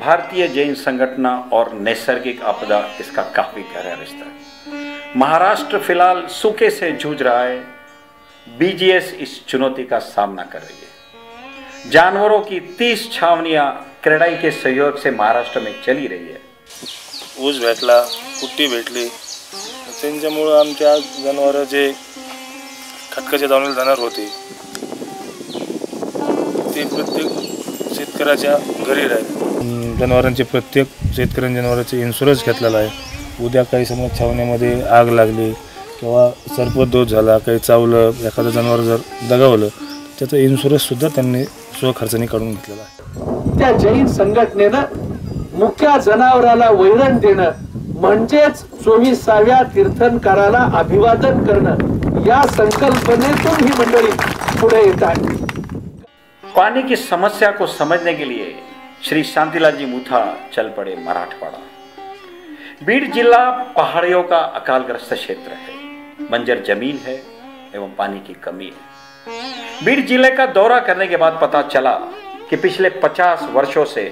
भारतीय जैन संगठन और नैसर्गिक आपदा इसका काफ़ी गहरा रिश्ता है। महाराष्ट्र फ़िलहाल सूखे से जूझ रहा है। बीजीएस इस चुनौती का सामना कर रही है। जानवरों की तीस छावनियाँ क्रेडाई के सहयोग से महाराष्ट्र में चली रही है। ऊस भेटला कुट्टी भेटली। त्यांच्यामुळं आमच्या जनावरं जे दावणीला जाणार होते, ते प्रत्येक शेतकऱ्याच्या घरी राहील. जनावरांचे प्रत्येक शेतकऱ्यांच्या जनावरांचे इन्शुरन्स घेतलेला आहे. उद्या काही समज छावण्यामध्ये आग लागली किंवा सर्पदोष झाला काही चावलं एखादं जनावर जर दगावलं त्याचा इन्शुरन्ससुद्धा त्यांनी स्वखर्चाने काढून घेतलेला आहे. त्या जैन संघटनेनं मुख्या जनावराला वैरण देणं म्हणजेच चोवीसाव्या तीर्थंकराला अभिवादन करणं या संकल्पनेतून ही मंडळी पुढे येत आहे. पानी की समस्या को समझने के लिए श्री शांतिलाल जी मुथा चल पड़े मराठवाड़ा। बीड जिला पहाड़ियों का अकालग्रस्त क्षेत्र है। बंजर ज़मीन है एवं पानी की कमी है। बीड ज़िले का दौरा करने के बाद पता चला कि पिछले 50 वर्षों से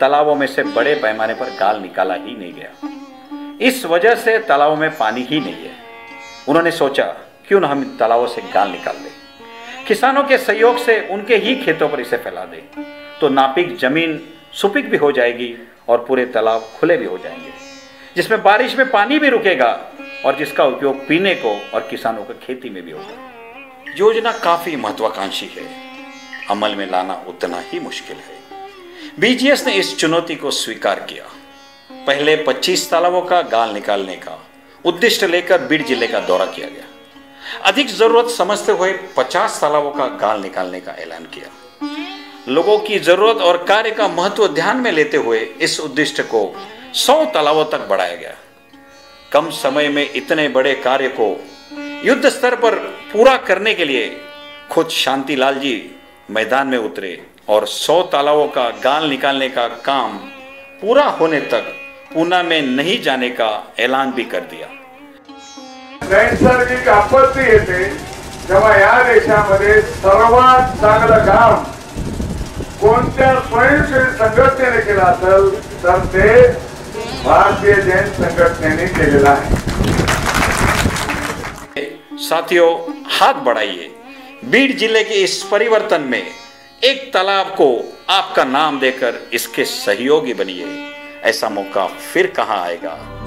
तालाबों में से बड़े पैमाने पर गाल निकाला ही नहीं गया। इस वजह से तालाबों में पानी ही नहीं है। उन्होंने सोचा, क्यों न हम तालाबों से गाल निकाल दें किसानों के सहयोग से उनके ही खेतों पर इसे फैला दें। तो नापिक ज़मीन सुपिक भी हो जाएगी और पूरे तालाब खुले भी हो जाएँगे, जिसमें बारिश में पानी भी रुकेगा और जिसका उपयोग पीने को और किसानों को खेती में भी होगा। योजना काफ़ी महत्वाकांक्षी है। अमल में लाना उतना ही मुश्किल है। बीजीएस ने इस चुनौती को स्वीकार किया। पहले 25 तालाबों का गाल निकालने का उद्दिष्ट लेकर बीड ज़िले का दौरा किया गया। अधिक ज़रूरत समझते हुए 50 तालाबों का गाल निकालने का ऐलान किया। लोगों की ज़रूरत और कार्य का महत्व ध्यान में लेते हुए इस उद्दिष्ट को 100 तालाबों तक बढ़ाया गया। कम समय में इतने बड़े कार्य को युद्ध स्तर पर पूरा करने के लिए खुद शांतिलाल जी मैदान में उतरे और 100 तालाबों का गाल निकालने का काम पूरा होने तक पूना में नहीं जाने का ऐलान भी कर दिया। नैसर्गिक आपत्ती काम स्वयंसेवी भारतीय जैन साथियों, हाथ बढ़ाइए। बीड ज़िले के इस परिवर्तन में एक तालाब को आपका नाम देकर इसके सहयोगी बनिए। ऐसा मौका फिर कहाँ आएगा?